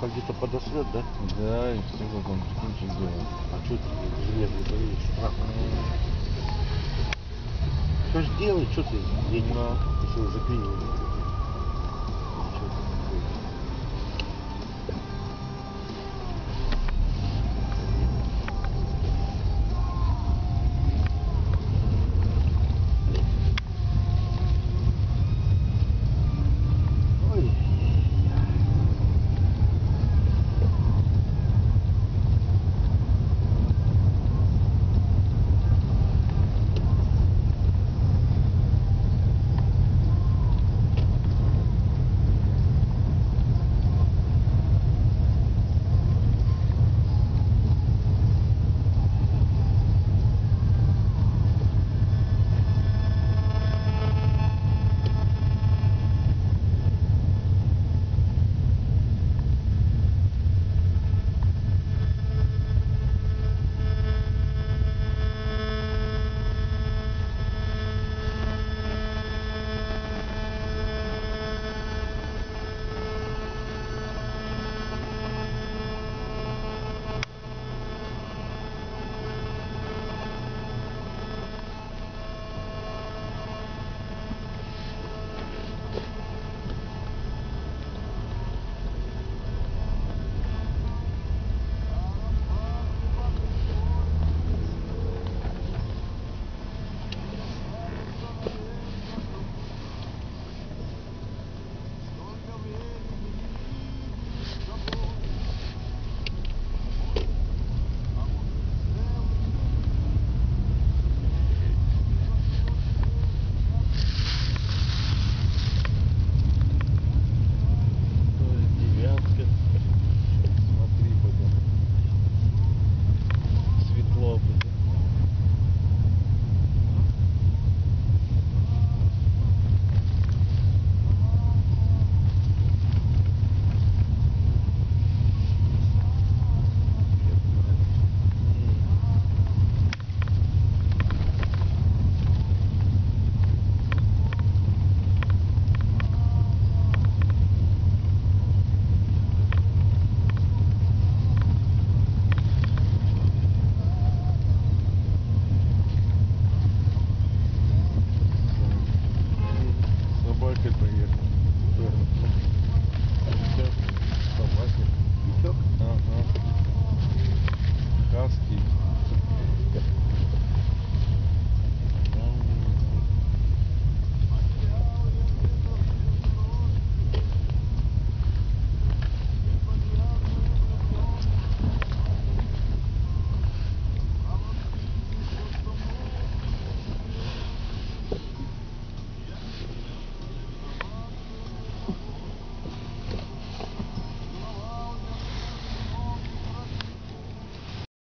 Как где-то подосрет, да? Да, и все потом прикинь, что делать. А что ты жене говоришь? Штраф. Что ж делай, что ты? Я не Да. еще заклинил?